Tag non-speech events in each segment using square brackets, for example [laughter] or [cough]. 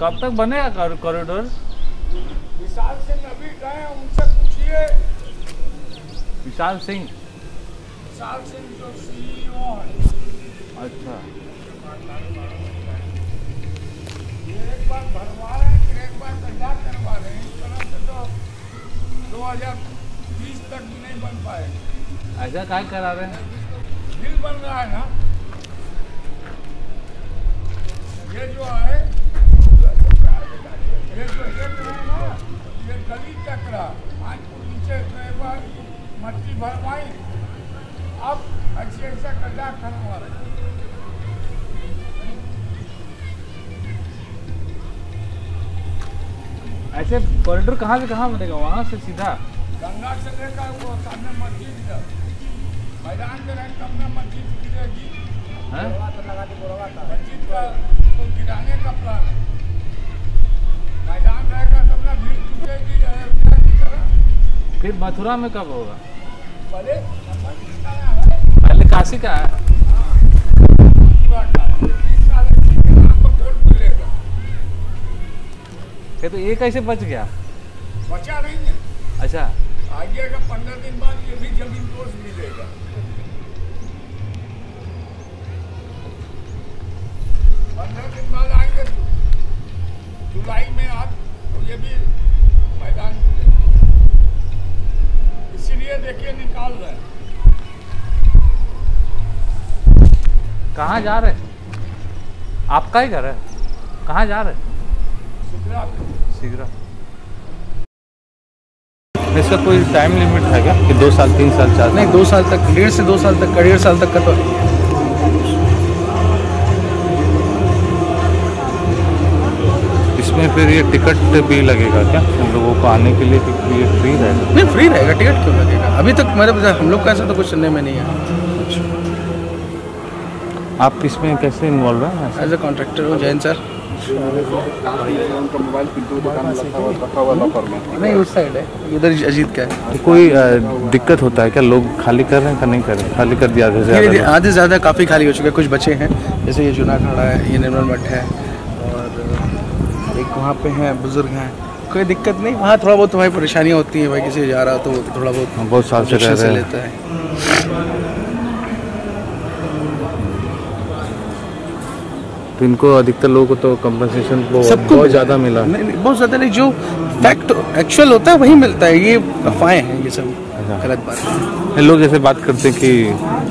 कब तक बनेगा कॉरिडोर विशाल सिंह अभी गए उनसे पूछिए। विशाल सिंह। विशाल सिंह जो सीईओ है। अच्छा। एक बार भरवा रहे हैं एक बार गड्ढा करवा रहे हैं। इस तरह से तो दो हज़ार बीस तक भी नहीं बन पाएगा ऐसा क्या करा रहे हैं? बिल बन रहा है ना? ये जो है ये जो एक है ये गली चक्रा आज नीचे से मट्टी भरवाई अब ऐसे गड्ढा कॉरिडोर कहाँ से कहाँ बनेगा? वहाँ से सीधा? गंगा से लेकर वो सामने मस्जिद मैदान में रहे तब ना मस्जिद गिरेगी मस्जिद का तो गिराने का प्लान है। फिर मथुरा में कब होगा? पहले काशी का है। ये तो ये कैसे बच गया? बचा नहीं है। अच्छा। आगे का पंद्रह दिन बाद ये भी ज़मीन दोष मिलेगा। पंद्रह दिन बाद जुलाई में आप तो ये भी मैदान इसीलिए देखिए निकाल रहे हैं। कहाँ जा रहे? हैं आपका ही घर है। कहाँ जा रहे? हैं सिगरा। शीघ्र इसका कोई टाइम लिमिट है क्या? कि दो साल तीन साल चार नहीं दो साल तक डेढ़ से दो साल तक डेढ़ साल तक का तो इसमें फिर ये टिकट भी लगेगा क्या? हम लोगों को आने के लिए ये फ्री रहेगा? नहीं फ्री रहेगा टिकट क्यों लगेगा? अभी तक मतलब हम लोग का ऐसा तो कुछ सुनने में नहीं है। आप इसमें कैसे इन्वॉल्व हैं? एज ए कॉन्ट्रैक्टर हूँ जैन सर। नहीं उस साइड है। इधर अजीत का है। तो कोई दिक्कत होता है क्या? लोग खाली कर रहे हैं या नहीं कर रहे? हैं खाली कर दिया आधे से ज़्यादा काफ़ी खाली हो चुके हैं कुछ बचे हैं। जैसे ये चुना खड़ा है ये निर्मल मठ है। एक वहाँ पे हैं बुज़ुर्ग हैं। कोई दिक्कत नहीं? वहाँ थोड़ा बहुत भाई परेशानियाँ होती हैं भाई किसी जा रहा तो वो थोड़ा बहुत बहुत साल से से लेता है। तो इनको अधिकतर लोगों को तो कंपनसेशन सबको बहुत ज़्यादा मिला। नहीं नहीं बहुत ज़्यादा नहीं जो फैक्ट एक्चुअल होता है वही मिलता है। ये अफवाहें हैं ये सब। गलत बात। है लोग जैसे बात करते कि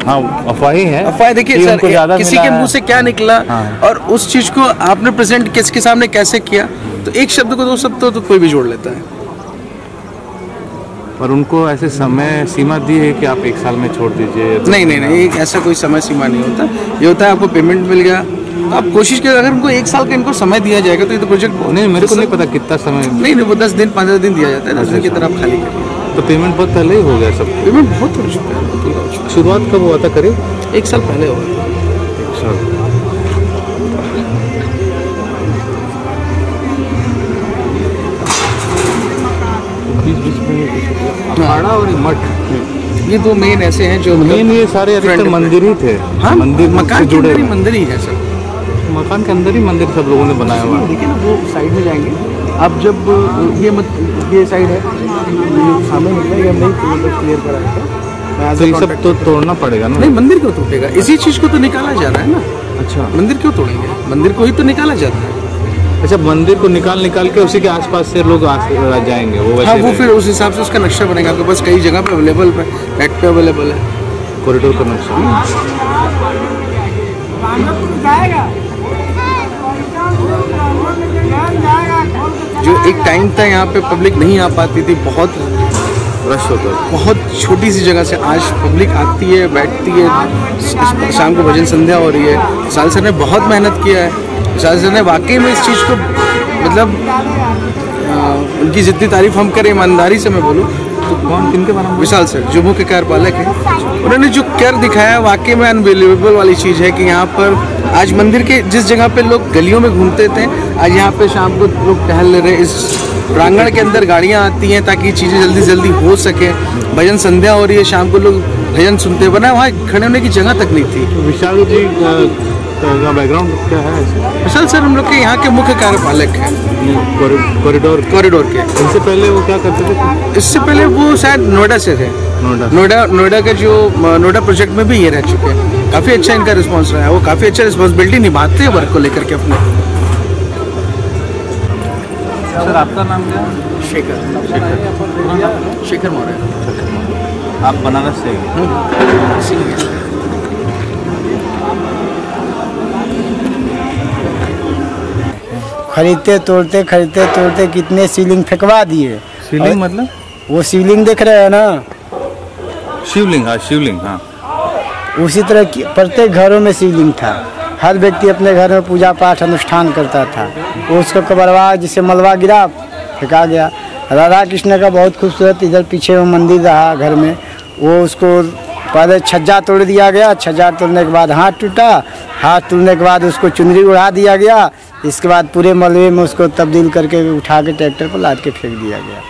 हाँ अफवाही है अफवाह देखिए सर किसी के मुँह से क्या निकला हाँ। और उस चीज़ को आपने प्रेजेंट किसके सामने कैसे किया तो एक शब्द को दो शब्द तो, तो कोई भी जोड़ लेता है। और उनको ऐसे समय सीमा दी है कि आप एक साल में छोड़ दीजिए नहीं नहीं नहीं एक ऐसा कोई समय सीमा नहीं होता। ये होता है आपको पेमेंट मिल गया तो आप कोशिश करें अगर उनको एक साल का इनको समय दिया जाएगा तो ये तो प्रोजेक्ट नहीं मेरे को नहीं पता कितना समय नहीं नहीं वो दस दिन पंद्रह दिन दिया जाता है दस दिन की आप खाली करिए। तो पेमेंट बहुत पहले ही हो गया सब। पेमेंट बहुत हो है हो चुका शुरुआत कब हुआ था करीब? एक साल पहले हुआ। था बीच बीच में अखाड़ा और मठ। ये दो मेन ऐसे हैं जो मेन ये सारे अधिकतर मंदिर ही थे। हाँ मंदिर मकान जुड़े ही मंदिर ही है सर मकान के अंदर ही मंदिर सब लोगों ने बनाया हुआ। है देखिए ना वो साइड में जाएँगे। अब जब ये मत ये साइड है सामने निकला ये हम मतलब क्लियर कराएँगे मैं तो ये सब तो तोड़ना पड़ेगा ना? नहीं मंदिर क्यों टूटेगा इसी चीज़ को तो निकाला जा रहा है ना। अच्छा। मंदिर क्यों तोड़ेंगे? मंदिर को ही तो निकाला जाता है। अच्छा मंदिर को निकाल निकाल के उसी के आसपास से लोग जाएँगे वो वैसे हाँ वो फिर उस हिसाब से उसका नक्शा बनेगा आपके पास कई जगह पे अवेलेबल है नेट पे अवेलेबल है। कॉरिडोर का नक्शा। जो एक टाइम था यहाँ पे पब्लिक नहीं आ पाती थी बहुत रश होता है बहुत छोटी सी जगह से आज पब्लिक आती है बैठती है शाम को भजन संध्या हो रही है। विशाल सर ने बहुत मेहनत किया है। विशाल सर ने वाकई में इस चीज़ को मतलब आ, उनकी जितनी तारीफ़ हम करें ईमानदारी से मैं बोलूँ कौन? किनके बारे में विशाल सर जो मुख्य कार्यपालक है। उन्होंने जो केयर दिखाया वाकई में अनबिलीवेबल वाली चीज़ है कि यहाँ पर आज मंदिर के जिस जगह पे लोग गलियों में घूमते थे आज यहाँ पे शाम को लोग टहल ले रहे इस प्रांगण के अंदर गाड़ियाँ आती हैं ताकि चीज़ें जल्दी से जल्दी हो सके। भजन संध्या हो रही है शाम को लोग भजन सुनते हैं। वरना वहाँ खड़े होने की जगह तक नहीं थी। विशाल जी अ, आपका बैकग्राउंड क्या है? असल सर हम लोग के यहाँ के मुख्य कार्यपालक हैं। कॉरिडोर कॉरिडोर के। इनसे पहले वो क्या करते थे? इससे पहले वो शायद नोएडा से थे। नोएडा। नोएडा नोएडा के जो नोएडा प्रोजेक्ट में भी ये रह चुके हैं। काफ़ी अच्छा इनका रिस्पांस रहा है। वो काफ़ी अच्छा रिस्पॉन्सिबिलिटी निभाते हैं वर्क को लेकर के अपने। सर आपका नाम क्या है? शेखर। शेखर। शेखर मौर्य। आप बनारस से खरीदते तोड़ते खरीदते तोड़ते कितने सीलिंग फेंकवा दिए। शिवलिंग मतलब? वो शिवलिंग देख रहे हैं ना? शिवलिंग हाँ शिवलिंग हाँ। उसी तरह की प्रत्येक घरों में शिवलिंग था। हर व्यक्ति अपने घर में पूजा पाठ अनुष्ठान करता था। वो उसको कबरवा जिसे मलबा गिरा फेंका गया। राधा कृष्ण का बहुत खूबसूरत इधर पीछे में मंदिर रहा घर में। वो उसको पहले छज्जा तोड़ दिया गया। छज्जा तोड़ने के बाद हाथ टूटा। हाथ टूटने के बाद उसको चुनरी उड़ा दिया गया। इसके बाद पूरे मलबे में उसको तब्दील करके उठा के ट्रैक्टर पर लाद के फेंक दिया गया।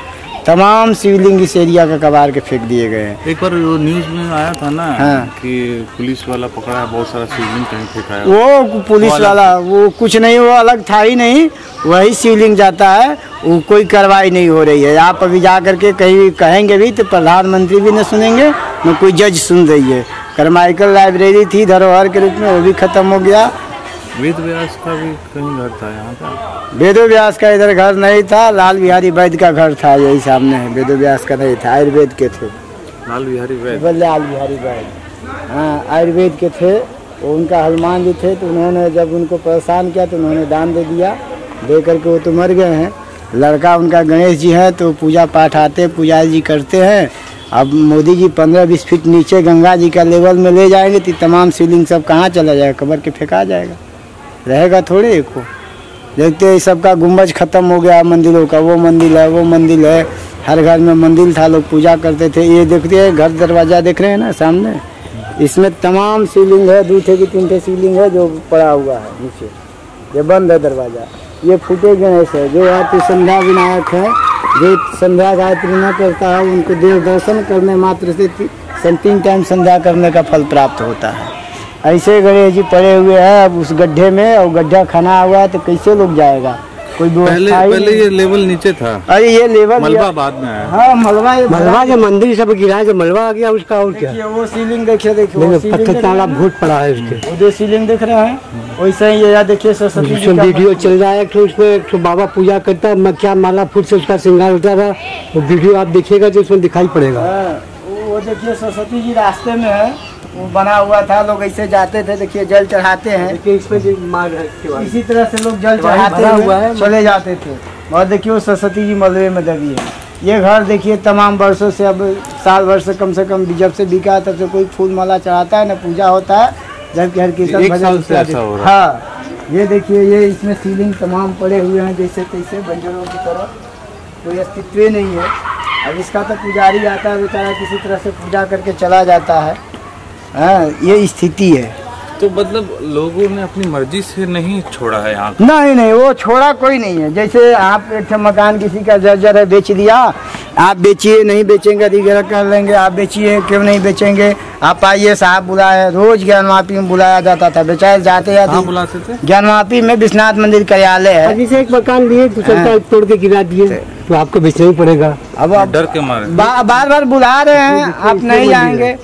तमाम शिवलिंग इस एरिया का कबार के फेंक दिए गए हैं। एक बार वो न्यूज़ में आया था ना हाँ। कि पुलिस वाला पकड़ा है बहुत सारा शिवलिंग कहीं फेंका है। वो पुलिस वाला वो कुछ नहीं वो अलग था ही नहीं वही शिवलिंग जाता है वो कोई कार्रवाई नहीं हो रही है। आप अभी जा करके कहीं कहेंगे भी तो प्रधानमंत्री भी न सुनेंगे न कोई जज सुन रही है। करमाइकल लाइब्रेरी थी धरोहर के रूप में वो भी खत्म हो गया। वेद व्यास का भी कहीं घर था यहाँ का? वेदो व्यास का इधर घर नहीं था लाल बिहारी वैद्य का घर था यही सामने है। वेदो व्यास का नहीं था आयुर्वेद के थे। लाल बिहारी वैद्य? लाल बिहारी वैद्य। हाँ आयुर्वेद के थे वो उनका हनुमान जी थे तो उन्होंने जब उनको परेशान किया तो उन्होंने दान दे दिया। दे करके वो तो मर गए हैं। लड़का उनका गणेश जी है तो पूजा पाठ आते पूजा जी करते हैं। अब मोदी जी पंद्रह बीस फीट नीचे गंगा जी का लेवल में ले जाएँगे तो तमाम शिवलिंग सब कहाँ चला जाएगा? कबर के फेंका जाएगा। रहेगा थोड़ी एक को। देखते हैं सबका गुम्बज खत्म हो गया मंदिरों का। वो मंदिर है, वो मंदिर है। हर घर में मंदिर था, लोग पूजा करते थे। ये देखते हैं, घर दरवाज़ा देख रहे हैं ना सामने? इसमें तमाम शिवलिंग है, दो ठे की तीन ठे शिवलिंग है जो पड़ा हुआ है नीचे। ये बंद है दरवाज़ा। ये फूटे गणेश है जो आरती संध्या विनायक है, जो संध्या गायत्री न करता है, उनको देव दर्शन करने मात्र से तीन टाइम संध्या करने का फल प्राप्त होता है। ऐसे गणेश जी पड़े हुए हैं अब उस गड्ढे में और गड्ढा खना हुआ है तो कैसे लोग जाएगा? कोई पहले पहले ये लेवल नीचे था। अरे ये लेवल मलबा बाद में आया। हाँ मलबा मलबा के मंदिर सब गिरा के मलबा आ गया उसका और क्या? वो सीलिंग देखिए देखिए वो पत्थर ताला भूत पड़ा है उसके। वो जो सीलिंग देख रहे हैं वैसे ही ये यहाँ देखिए सरस्वती जी वीडियो चल रहा है उसमें एक बाबा पूजा करता है मक्खिया माला फूट से उसका श्रृंगार होता था वो वीडियो आप देखिएगा जो उसमें दिखाई पड़ेगा। हाँ, वो देखिए सरस्वती जी रास्ते में है वो बना हुआ था लोग ऐसे जाते थे देखिए जल चढ़ाते हैं। इसमें इसी तरह से लोग जल चढ़ाते भरा हुए हुआ है। चले जाते थे। और देखिए वो सरस्वती जी मलबे में दबी है। ये घर देखिए तमाम वर्षों से अब साल भर से कम से कम जब से बिका है तब से कोई फूल माला चढ़ाता है न पूजा होता है। जबकि हर भजन हो। है। हाँ। ये देखिए ये इसमें सीलिंग तमाम पड़े हुए हैं जैसे तैसे बंजरों की तरह। कोई अस्तित्व नहीं है। अब इसका तो पुजारी आता है बेचारा किसी तरह से पूजा करके चला जाता है। हाँ ये स्थिति है। तो मतलब लोगों ने अपनी मर्ज़ी से नहीं छोड़ा है यहाँ? नहीं नहीं वो छोड़ा कोई नहीं है। जैसे आप एक मकान किसी का जर्जर है बेच दिया आप बेचिए नहीं बेचेंगे अधिग्रह कर लेंगे आप बेचिए क्यों नहीं बेचेंगे? आप आइए साहब बुलाए रोज ज्ञानवापी में बुलाया जाता था बेचारे जाते जाते बुलाते थे? ज्ञानवापी में विश्वनाथ मंदिर कार्यालय है। अभी से एक मकान लिए हाँ। तोड़ के गिरा दिए तो आपको बेचना ही पड़ेगा। अब आप डर के मारे। बार बार बुला रहे हैं आप नहीं आएँगे।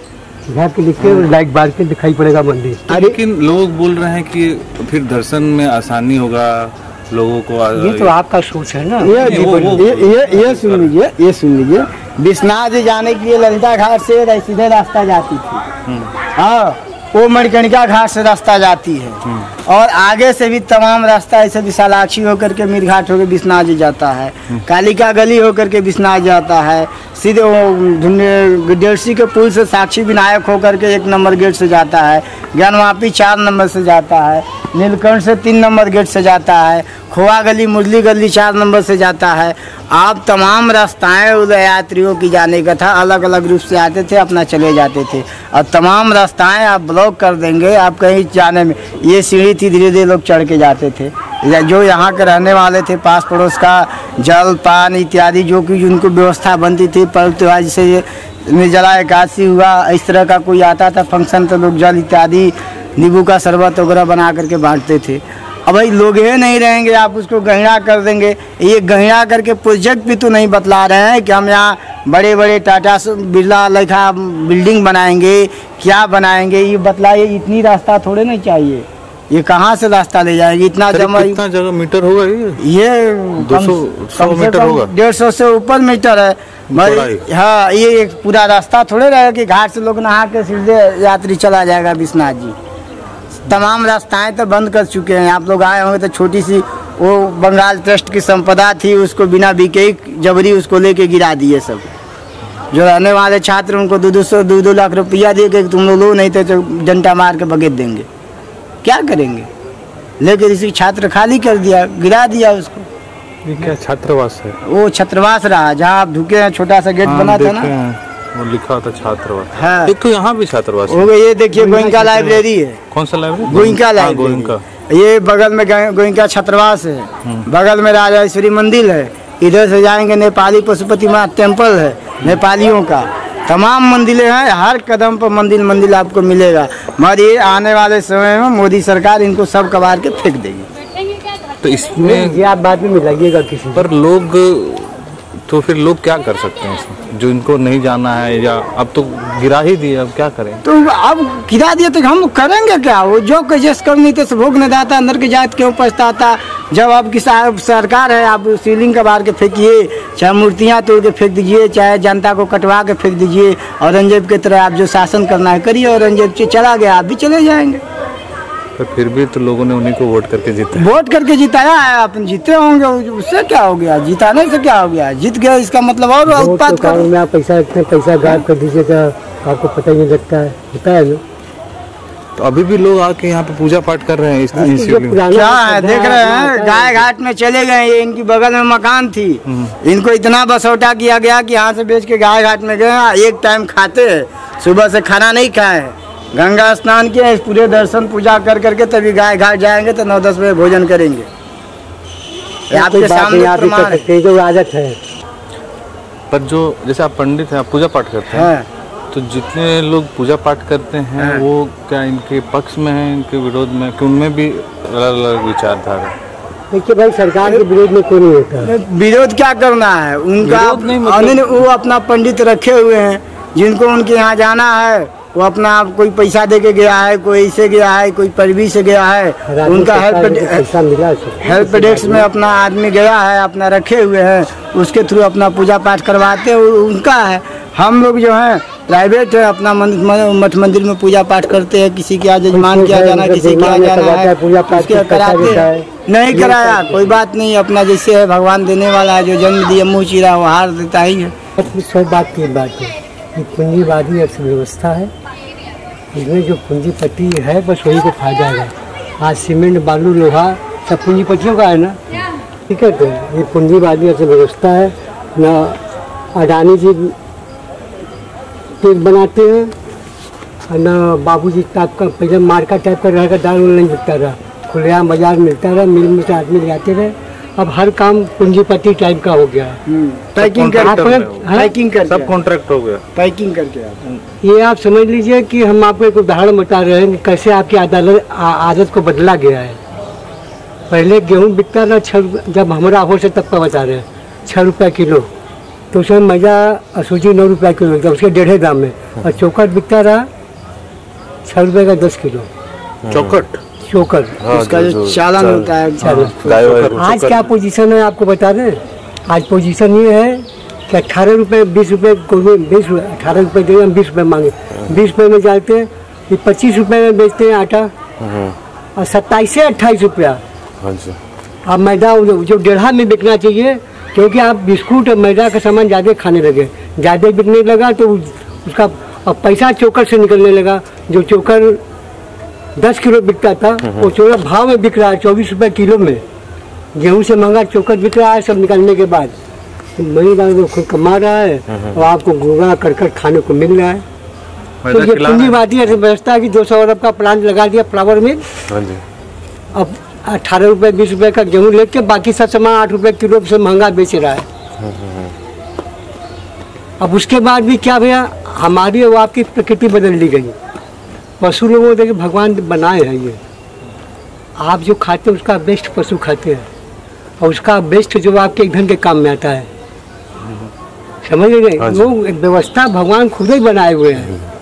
यहाँ के लिखे के लाइट बार के दिखाई पड़ेगा मंदिर। तो लेकिन लोग बोल रहे हैं कि फिर दर्शन में आसानी होगा लोगों को ये तो आपका सोच है ना। ये वो- वो- ये ये ये सुन लीजिए ये सुन लीजिए। विश्वनाथ जी जाने के लिए ललिता घाट से सीधे रास्ता जाती थी। हाँ। वो मणिकर्णिका घाट से रास्ता जाती है। और आगे से भी तमाम रास्ता ऐसे विशालाक्षी होकर के मीर घाट होकर विश्वनाथ जी जाता है। कालिका गली होकर के विश्वनाथ जाता है। सीधे वो डेढ़सी के पुल से साक्षी विनायक होकर के एक नंबर गेट से जाता है। ज्ञानवापी चार नंबर से जाता है। नीलकंठ से तीन नंबर गेट से जाता है, खोआ गली, मुरली गली चार नंबर से जाता है। आप तमाम रास्ताएँ उदय यात्रियों की जाने का था अलग अलग रूप से आते थे, अपना चले जाते थे। और तमाम रास्ताएँ आप ब्लॉक कर देंगे, आप कहीं जाने में, ये सीढ़ी थी धीरे धीरे लोग चढ़ के जाते थे। या जो यहाँ के रहने वाले थे पास पड़ोस का, जल, पान इत्यादि जो कि उनको व्यवस्था बनती थी पर्व त्योहार जैसे निर्जला एकादशी हुआ, इस तरह का कोई आता था, फ़ंक्शन तो लोग जल इत्यादि नींबू का शरबत वगैरह बना करके बांटते थे। अब भाई लोग ही नहीं रहेंगे आप उसको गहरा कर देंगे। ये गहरा करके प्रोजेक्ट भी तो नहीं बतला रहे हैं कि हम यहाँ बड़े बड़े टाटा बिरला लेखा बिल्डिंग बनाएँगे क्या बनाएँगे ये बतलाइए इतनी रास्ता थोड़े नहीं चाहिए। ये कहाँ से रास्ता ले जाएँगे? इतना जमा कितना जगह मीटर होगा ये? ये 200 सौ मीटर होगा? डेढ़ सौ से ऊपर मीटर है। चौड़ाई? हाँ ये पूरा रास्ता थोड़े रहेगा कि घाट से लोग नहा के सीधे यात्री चला जाएगा विश्वनाथ जी। तमाम रास्ताएँ तो बंद कर चुके हैं। आप लोग आए होंगे तो छोटी सी वो बंगाल ट्रस्ट की संपदा थी उसको बिना बिके ही जबरी उसको लेके गिरा दिए सब। जो रहने वाले छात्र उनको दो दो सौ दो दो लाख रुपया दे के तुम लोग लो नहीं तो तो डंडा मार के बगेत देंगे। क्या करेंगे? लेकर इसी छात्र खाली कर दिया गिरा दिया उसको। ये क्या छात्रावास है? वो छत्रवास रहा जहाँ आप ढुके हैं छोटा सा गेट हाँ, बना था ना। वो लिखा था छात्रावास। हाँ। एक तो यहाँ भी छात्रावास है। ये देखिए गोइंका लाइब्रेरी है। कौन सा लाइब्रेरी? गोइंका हाँ, लाइब्रेरी। गोइंका। ये बगल में गोइंका छत्रवास है। हम्म। बगल में राजेश्वरी मंदिर है। इधर से जाएँगे नेपाली पशुपति माँ टेंपल है नेपालियों का। तमाम मंदिरें हैं हर कदम पर मंदिर मंदिर आपको मिलेगा। मगर ये आने वाले समय में मोदी सरकार इनको सब कबार के फेंक देगी। तो इसमें ये आप बाद में मिलाइएगा किसी पर लोग तो फिर लोग क्या कर सकते हैं इसमें? जो इनको नहीं जाना है या अब तो गिरा ही दिए अब क्या करें? तो अब गिरा दिए तो हम करेंगे क्या? वो जो कजेस करनी तो भोग न दाता अंदर की जात क्यों पछताता जब अब की सरकार है आप सीलिंग का बाहर के फेंकिए, चाहे मूर्तियाँ तोड़ के फेंक दीजिए, चाहे जनता को कटवा के फेंक दीजिए, औरंगज़ेब की तरह आप जो शासन करना है, करिए औरंगज़ेब चला गया, आप भी चले जाएँगे। पर फिर भी तो लोगों ने उन्हीं को वोट करके जीता वोट करके जिताया है आप जीते होंगे उससे क्या हो गया? जिताने से क्या हो गया? जीत गया इसका मतलब और उत्पाद में आप पैसा इतने पैसा गायब कर दीजिए तो आपको पता ही नहीं लगता है। होता है ना तो अभी भी लोग आके यहाँ पे पूजा पाठ कर रहे हैं इस में। पुराना क्या है श्रद्धा देख रहे हैं गाय घाट में चले गए ये इनकी बगल में मकान थी। इनको इतना बसौटा किया गया कि यहाँ से बेच के गाय घाट में गए एक टाइम खाते हैं सुबह से खाना नहीं खाए। हैं गंगा स्नान किए इस पूरे दर्शन पूजा कर करके तभी गाय घाट जाएँगे तो नौ दस बजे भोजन करेंगे। आपके सामने प्रमाण है हैं जो आदत है। पर जो जैसे आप पंडित हैं आप पूजा पाठ करते हैं। हाँ। तो जितने लोग पूजा पाठ करते हैं हाँ। वो क्या इनके पक्ष में है इनके विरोध में? कि उनमें भी अलग अलग विचारधारा है। देखिए भाई सरकार के विरोध में कोई नहीं होता। विरोध क्या करना है? उनका नहीं मतलब- वो अपना पंडित रखे हुए हैं जिनको उनके यहाँ जाना है। वो अपना कोई पैसा दे के गया है कोई ऐसे गया है कोई परवी से गया है उनका हेल्प। हेल्प डेस्क में अपना आदमी गया है अपना रखे हुए हैं उसके थ्रू अपना पूजा पाठ करवाते हैं उनका है। हम लोग जो है प्राइवेट है अपना मठ मंदिर में पूजा पाठ करते हैं किसी के आज जजमान किया जाना किसी के यहाँ जाना है पूजा पाठ कराते हैं नहीं कराया कोई बात नहीं अपना जैसे है भगवान देने वाला है जो जन्म दिया मुँह चीरा वो हार देता ही है। बात की बात है पूंजीवादी अर्थव्यवस्था है इसमें जो पूंजीपति है, बस वही को फ़ायदा है। आज सीमेंट, बालू, लोहा, सब पूंजीपतियों का है ना? ठीक है तो ये पूंजीवादी अर्थव्यवस्था है। न अडानी जी तेल बनाते हैं, और न बाबूजी टाइप का पहले मार्का टाइप का रहेगा दाल नहीं बिकता रहा। खुलेआम बाज़ार मिलता रहा मिल में आदमी ले आते रहे। अब हर काम पूंजीपति टाइप का हो गया। है पैकिंग हो। सब कॉन्ट्रैक्ट हो। गया। पैकिंग करके आप। ये आप समझ लीजिए कि हम आपको एक उदाहरण बता रहे हैं कि कैसे आपकी अदालत आदत को बदला गया है। पहले गेहूँ बिकता था छः जब हमारा हो से तब का बता रहे हैं छः रुपये किलो। तो उसमें मज़ा और सूजी नौ रुपये किलो बिकता उसके डेढ़े दाम में। और चौकट बिकता रहा छः रुपये का दस किलो। चौकट चोकर उसका जो चालन होता है को आज क्या पोजीशन है आपको बता दें? आज पोजीशन ये है कि अट्ठारह रुपये बीस रुपये कोई बीस अठारह रुपये दे हम बीस रुपये मांगे। बीस रुपये में जाते हैं ये पच्चीस रुपये में बेचते हैं आटा। और सत्ताईस से अट्ठाईस रुपया। हाँ अब मैदा जो जो डेढ़ा में बिकना चाहिए क्योंकि आप बिस्कुट और मैदा का सामान ज़्यादा खाने लगे। ज़्यादा बिकने लगा तो उसका अब पैसा चोकर से निकलने लगा। जो चोकर दस किलो बिकता था वो चोकर भाव में बिक रहा है चौबीस रुपये किलो में। गेहूँ से महँगा चोकर बिक रहा है सब निकालने के बाद। तो मनी दान तो खुद कमा रहा है और आपको गुड़ा कर कर खाने को मिल रहा है। तो ये हैं। पूंजीवादी अर्थव्यवस्था की दो सौ अरब का प्लांट लगा दिया फ्लावर मिल हाँ अब अठारह रुपये बीस रुपये का गेहूँ लेके बाकी सब सामान आठ रुपये किलो से महँगा बेच रहा है। अब उसके बाद भी क्या भैया हमारी और आपकी प्रकृति बदल दी गई। पशु लोगों देखिए भगवान बनाए हैं ये। आप जो खाते हैं उसका बेस्ट पशु खाते हैं। और उसका बेस्ट जो आपके ईंधन के काम में आता है। समझ गए हाँ वो एक व्यवस्था भगवान खुद ही बनाए हुए हैं।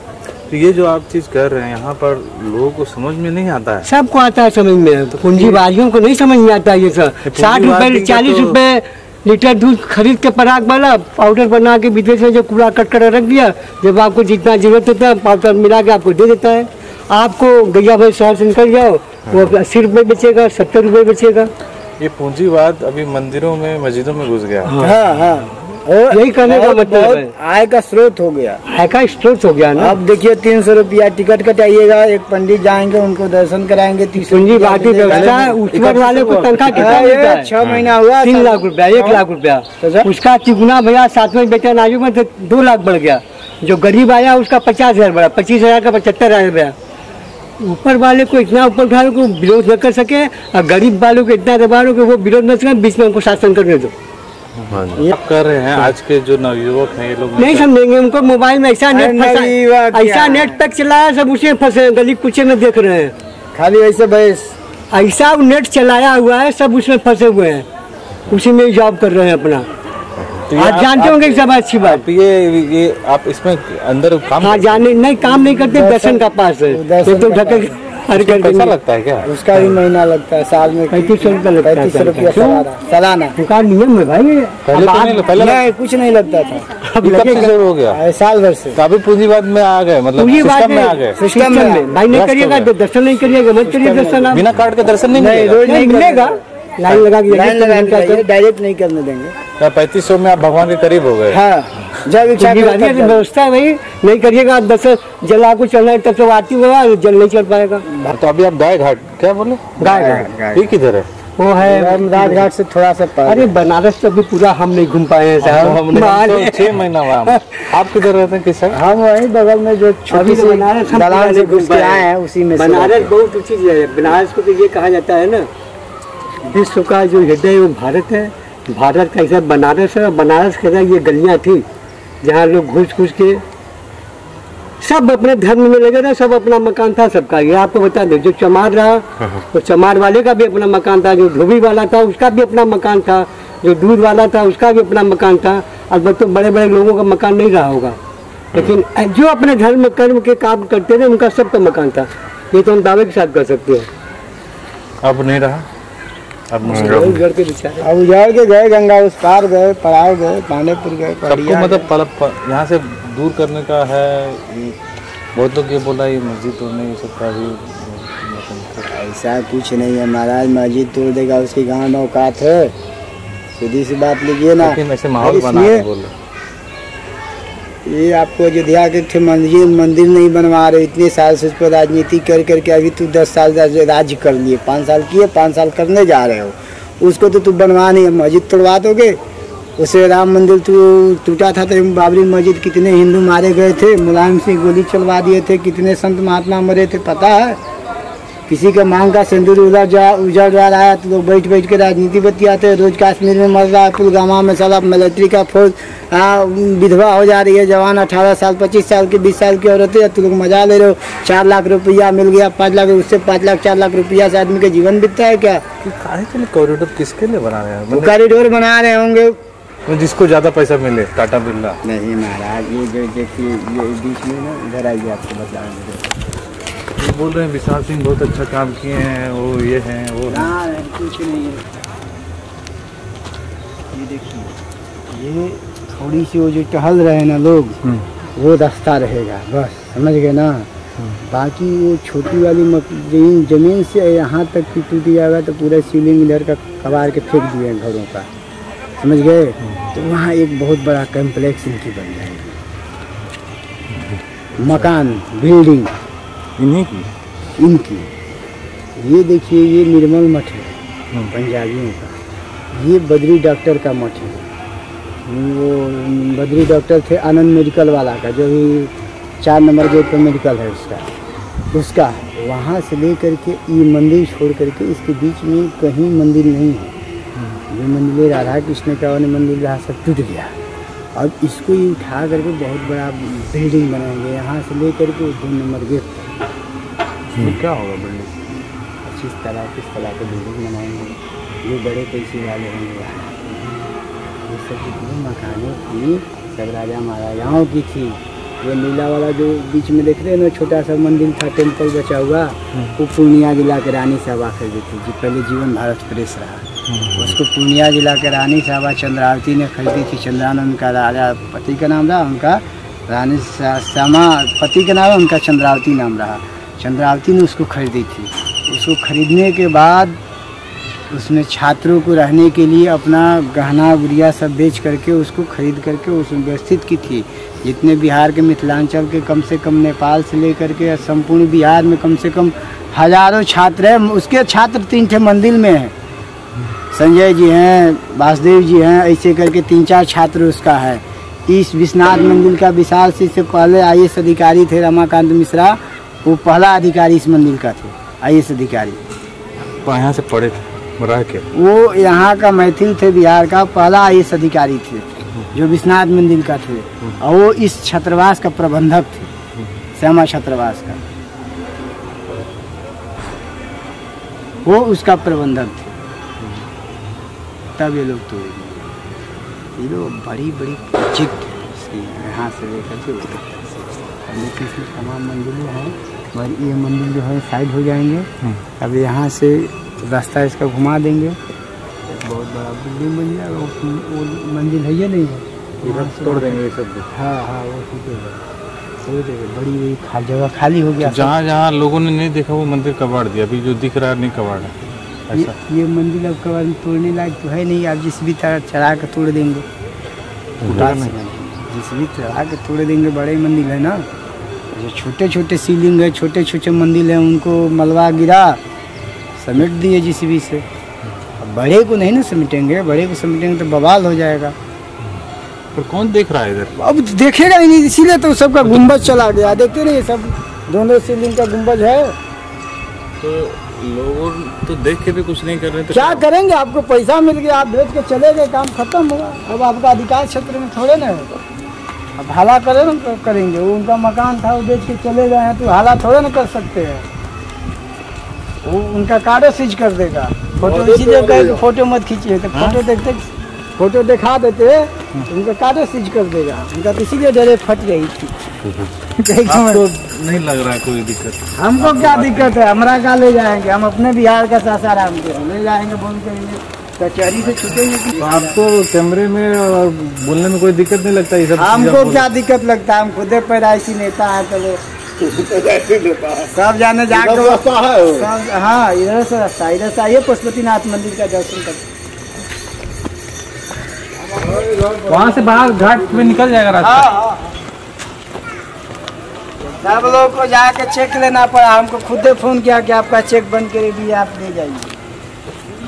तो ये जो आप चीज़ कर रहे हैं यहाँ पर लोगों को समझ में नहीं आता है। सबको आता है समझ में। तो पूंजीवादियों को नहीं समझ में आता ये सब। साठ रुपए चालीस तो- रुपए लीटर दूध खरीद के पराग बना पाउडर बना के विदेश में जो कूड़ा कट कर रख दिया जब आपको जितना ज़रूरत होता है पाउडर मिला के आपको दे देता है। आपको गैया भाई शहर से निकल जाओ वो अस्सी रुपये बेचेगा सत्तर रुपये बेचेगा। ये पूंजीवाद अभी मंदिरों में मस्जिदों में घुस गया। हाँ हाँ। और यही करने का मतलब है। आय का स्रोत हो गया। आय का स्रोत हो गया ना? अब देखिए तीन सौ रुपया टिकट कटाइएगा एक पंडित जाएँगे उनको दर्शन कराएँगे पूंजीवादी व्यवस्था ऊपर वाले को तनख्वाह कितना छह महीना हुआ तीन लाख रुपया एक लाख रुपया। तो उसका तिगुना भैया सातवें वेतन आयु में दो लाख बढ़ गया। जो गरीब आया उसका पचास हज़ार बढ़ा पच्चीस हज़ार का पचहत्तर हज़ार बढ़ा। ऊपर वाले को इतना ऊपर उठाओ कि विरोध न कर सके और गरीब वालों को इतना दबा दबाओ कि वो विरोध न सके बीच में उनको शासन करने दो। आप कर रहे हैं आज के जो नवयुवक हैं ये लोग नहीं समझेंगे उनको मोबाइल में ऐसा नेट ऐसा नेट पैक चलाया सब उसी फंसे गली कुचे में देख रहे हैं। खाली ऐसे बहस ऐसा नेट चलाया हुआ है सब उसमें फंसे हुए हैं। उसी में जॉब कर रहे हैं अपना। तो आप जानते होंगे सब अच्छी बात। ये ये आप इसमें अंदर काम हाँ जाने नहीं काम नहीं करते दर्शन का पास है। तो ढके हर पैसा लगता है क्या? उसका भी महीना लगता है साल में पैंतीस सौ रुपया लगता पैंतीस सौ रुपया सालाना नियम है भाई पहले तो नहीं पहले नहीं कुछ नहीं लगता था। अब हो गया? साल भर से। तो अभी पूंजीवाद में आ गए मतलब बात सिस्टम में आ गए। सिस्टम में भाई नहीं करिएगा दर्शन नहीं करिएगा मत करिए दर्शन बिना कार्ड के दर्शन नहीं नहीं, मिलेगा। लाइन लगा के लाइन लगा के डायरेक्ट नहीं करने देंगे। पैंतीस सौ में आप भगवान के करीब हो गए। हाँ जब इच्छा तो जाओ। व्यवस्था है भाई नहीं करिएगा आप दस जल आपको चलना है तब तो आती होगा जल नहीं चल पाएगा। तो अभी आप गाय घाट क्या बोले? गाय गाय ये किधर है। वो है राजघाट से थोड़ा सा पर अरे बनारस तो अभी पूरा हम नहीं घूम पाए हैं साहब हमने मान- तो छह महीना हुआ। आप किधर रहते हैं किस साइड हम वहीं बगल में जो छोटी तो सी बनारस हम से घूम के पाए आए हैं उसी में बनारस बहुत ऊँची चीज़ है। बनारस को तो ये कहा जाता है ना विश्व का जो हृदय है वो भारत है। भारत का ऐसा बनारस है। और बनारस के अंदर ये गलियाँ थी जहाँ लोग घुस घुस के सब अपने धर्म में लगे रहे सब अपना मकान था सबका ये आपको बता दो जो चमार रहा तो चमार वाले का भी अपना मकान था जो धोबी वाला था उसका भी अपना मकान था। जो दूध वाला था उसका भी अपना मकान था। अलबत्त तो बड़े बड़े लोगों का मकान नहीं रहा होगा। लेकिन जो अपने धर्म कर्म के काम करते थे उनका सबका मकान था। ये तो हम दावे के साथ कर सकते हैं। अब नहीं रहा? अब रहा घर के अब उजाड़ के गए गंगा उस पार गए पड़ाव गए पानेपुर गए सबको मतलब पल- यहाँ से दूर करने का है बहुत लोग ये बोला ये मस्जिद तोड़ने ये सब का भी ऐसा कुछ नहीं है महाराज मस्जिद तोड़ देगा उसकी गाँव नौकात है। सीधी सी बात लीजिए ना। ऐसे माहौल बना रहे बोले ये आपको अयोध्या के थे मंदिर मंदिर नहीं बनवा रहे, इतने साल से उस पर राजनीति कर करके अभी तू दस साल राज- राज्य कर लिए, पाँच साल किए, पाँच साल करने जा रहे हो। उसको तो तू बनवा नहीं मस्जिद तोड़वा दोगे? उसे राम मंदिर तो टूटा था तो बाबरी मस्जिद कितने हिंदू मारे गए थे, मुलायम सिंह गोली चलवा दिए थे, कितने संत महात्मा मरे थे, पता है? किसी का मांग का सिंदूर उधर जा उजड़ जा रहा है तो लोग बैठ बैठ के राजनीति बतियाते हैं। रोज कश्मीर में मर रहा है पुलगामा में साला मिलिट्री का फौज विधवा हो जा रही है जवान अठारह साल पच्चीस साल की बीस साल की औरतें तो लोग मज़ा ले रहे हो। चार लाख रुपया मिल गया पाँच लाख उससे पाँच लाख चार लाख रुपया से आदमी का जीवन बीतता है क्या? कॉरिडोर किसके लिए बना रहे हैं? कॉरिडोर बना रहे होंगे। जिसको ज़्यादा पैसा मिले टाटा बिरला। नहीं महाराज ये जो देखिए ये बीच में ना इधर आइए आपको बताएँगे वो बोल रहे हैं विशाल सिंह बहुत अच्छा काम किए हैं वो ये हैं वो हैं। कुछ नहीं है। ये देखिए ये थोड़ी सी वो जो टहल रहे हैं ना लोग वो रास्ता रहेगा बस समझ गए ना? बाकी वो छोटी वाली ज़मीन ज़मीन से यहाँ तक की टूट जाएगा तो पूरा सीलिंग इधर का कबाड़ के फेंक दिए घरों का समझ गए? तो वहाँ एक बहुत बड़ा कम्प्लेक्स इनकी बन जाएगी। मकान बिल्डिंग इन्हीं की? इनकी। ये देखिए ये निर्मल मठ है पंजाबियों का। ये बद्री डॉक्टर का मठ है। वो बद्री डॉक्टर थे आनंद मेडिकल वाला का जो भी चार नंबर गेट पर मेडिकल है उसका। उसका वहाँ से ले करके ये मंदिर छोड़ करके इसके बीच में कहीं मंदिर नहीं है। ये मंदिर राधा कृष्ण का वाला मंदिर रहा सब टूट गया। अब इसको ये उठा करके बहुत बड़ा बिल्डिंग बनाएँगे। यहाँ से ले करके दो नंबर गेट तक तो क्या होगा बिल्डिंग पच्चीस तला किस तरह के बिल्डिंग बनाएँगे? ये बड़े पैसे वाले होंगे ये सब जितनी मकानें थी सब राजा महाराजाओं की थी। ये नीला वाला जो बीच में देख रहे हैं ना छोटा सा मंदिर था टेंपल बचा हुआ वो पूर्णिया जिला के रानी साहबा खरीदी थी जो पहले जीवन भारत प्रेस रहा। उसको पूर्णिया जिला के रानी साहबा चंद्रावती ने खरीदी थी चंद्रानंद का राजा पति का नाम रहा उनका रानी श्यामा पति का नाम उनका चंद्रावती नाम रहा। चंद्रावती ने उसको खरीदी थी। उसको खरीदने के बाद उसने छात्रों को रहने के लिए अपना गहना, गुड़िया सब बेच करके उसको खरीद करके उसमें व्यवस्थित की थी। जितने बिहार के मिथिलांचल के कम से कम नेपाल से लेकर के संपूर्ण बिहार में कम से कम हज़ारों छात्र हैं। उसके छात्र तीन ठे मंदिर में हैं। संजय जी हैं, वासुदेव जी हैं, ऐसे करके तीन चार छात्र उसका है। इस विश्वनाथ मंदिर का विशाल से पहले आईएएस अधिकारी थे रमाकांत मिश्रा। वो पहला अधिकारी इस मंदिर का थे आई अधिकारी। तो यहाँ से पढ़े थे रह के? वो यहाँ का मैथिल थे बिहार का पहला आई अधिकारी थे जो विश्वनाथ मंदिर का थे। और वो इस छात्रावास का प्रबंधक थे श्यामा छात्रावास का। वो उसका प्रबंधक थे। तब ये लोग दिए। ये लोग बड़ी बड़ी प्रोजेक्ट है यहाँ से लेकर के तमाम मंदिरें हैं। और ये मंदिर जो है साइड हो जाएँगे। अब यहाँ से रास्ता इसका घुमा देंगे। बहुत बड़ा बिल्डिंग बन जाएगा वो, मंदिर है ये नहीं? है तोड़ देंगे ये सब। हाँ हाँ वो ठीक है। बड़ी खा जगह खाली हो गया। जहाँ जहाँ लोगों ने नहीं देखा वो मंदिर कबाड़ दिया। अभी जो दिख रहा है नहीं कबाड़ है। ये, ऐसा। ये मंदिर अब कबार तोड़ने लायक तो है नहीं। आप जिस भी तरह चढ़ा के तोड़ देंगे। जिस भी चढ़ा के तोड़ देंगे बड़े मंदिर है ना। जो छोटे छोटे सीलिंग है छोटे छोटे मंदिर हैं उनको मलबा गिरा समेट दिए जिस भी से अब बड़े को नहीं ना समेटेंगे बड़े को समेटेंगे तो बवाल हो जाएगा। पर कौन देख रहा है इधर? अब देखेगा ही नहीं इसीलिए तो सबका गुम्बज चला गया। देखते नहीं सब दोनों सीलिंग का गुम्बज है। तो लोग तो देख के भी कुछ नहीं कर रहे तो क्या करेंगे? आपको पैसा मिल गया आप भेज के चले गए काम खत्म हुआ। अब आपका अधिकार क्षेत्र में थोड़े ना है अब हाला करे ना तो करेंगे। वो उनका मकान था वो बेच के चले गए हैं तो हाला थोड़े ना कर सकते हैं। वो उनका कार्ड सीज कर देगा। फ़ोटो इसीलिए कहे कि फ़ोटो मत खींचिए तो फ़ोटो देखते फ़ोटो दिखा देते तो उनका कार्ड सीज कर देगा। उनका तो इसीलिए डरे फट गई थी। [laughs] आपको नहीं लग रहा है कोई दिक्कत। हमको क्या दिक्कत है? हमारा क्या ले जाएँगे। हम अपने बिहार का सासाराम के हैं। ले जाएँगे बोल करेंगे कचहरी से छूटेंगे तो आपको कैमरे में और बोलने में कोई दिक्कत नहीं लगता ये सब हमको क्या दिक्कत लगता? है हम खुदे पैदाइशी नेता है तो वो सब जाने जाके सब हाँ इधर से रास्ता इधर से आइए पशुपतिनाथ मंदिर का दर्शन कर। वहाँ से बाहर घाट में निकल जाएगा रास्ता। सब लोग को जाके चेक लेना पड़ा। हमको खुदे फ़ोन किया कि आपका चेक बन के है आप ले जाइए।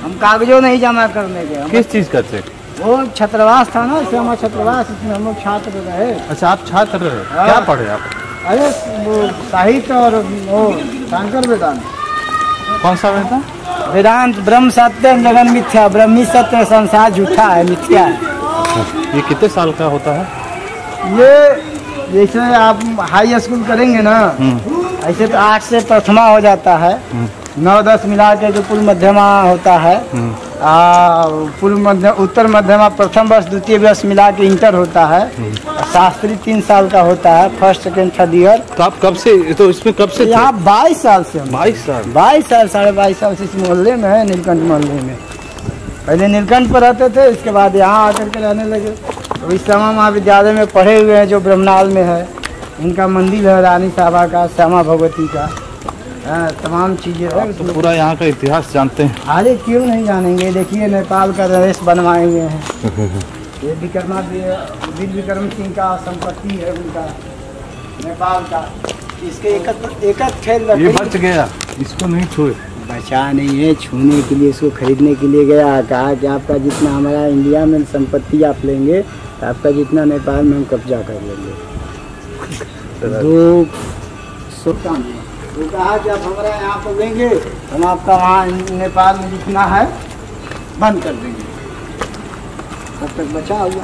हम कागजों नहीं जमा करने के किस चीज़ का चेक वो छात्रावास था ना श्यामा छात्रावास इसमें हम लोग छात्र रहे। अच्छा आप छात्र हैं हाँ। क्या पढ़े आप? अरे वो साहित्य और वो शंकर वेदांत। कौन सा बेटा वेदांत ब्रह्म सत्य जगन मिथ्या। ब्रह्मी सत्य संसार झूठा है मिथ्या है। ये कितने साल का होता है? ये जैसे आप हाई स्कूल करेंगे ना ऐसे तो आठ से प्रथमा हो जाता है। नौ दस मिला के जो पूर्व मध्यमा होता है आ, पूर्व मध्य उत्तर मध्यमा प्रथम वर्ष द्वितीय वर्ष मिला के इंटर होता है। शास्त्री तीन साल का होता है फ़र्स्ट सेकेंड थर्ड ईयर। तो आप कब से तो इसमें कब से यहाँ बाईस साल से बाईस साल। बाईस साल साढ़े बाईस साल से इस मोहल्ले में है नीलकंठ मोहल्ले में। पहले नीलकंठ पर रहते थे इसके बाद यहाँ आकर के रहने लगे। तो इस समय महाविद्यालय में पढ़े हुए हैं जो ब्रह्मनाल में है। इनका मंदिर है रानी साहबा का श्यामा भगवती का। तमाम चीज़ें। है तो पूरा यहाँ का इतिहास जानते हैं। अरे क्यों नहीं जानेंगे? देखिए नेपाल का नरेश बनवाए हुए हैं ये विक्रमा वीर विक्रम सिंह का संपत्ति है उनका नेपाल का। इसके एक खेल ये बच गया। इसको नहीं छुए। बचा नहीं है छूने के लिए इसको खरीदने के लिए गया। कहा कि आपका जितना हमारा इंडिया में संपत्ति आप लेंगे तो आपका जितना नेपाल में हम कब्जा कर लेंगे। [laughs] दो सौ कम वो कहा कि आप हमारा यहाँ पर लेंगे हम आपका वहाँ नेपाल में जितना है बंद कर देंगे। तब तक बचा हुआ।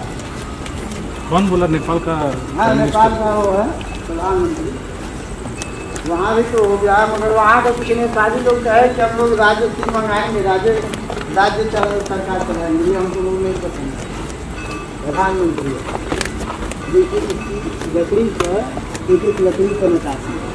कौन बोला नेपाल का हाँ नेपाल का वो है प्रधानमंत्री। वहाँ भी तो हो गया मगर वहाँ का कुछ शादी लोग कहे कि हम लोग राज्य की मंगाएँगे? राज्य राज्य सरकार चलाएँगे। ये हमको लोग नहीं पसंद। प्रधानमंत्री। देखिए इसकी लकड़ी पर एक एक लकड़ी पर नकाशी है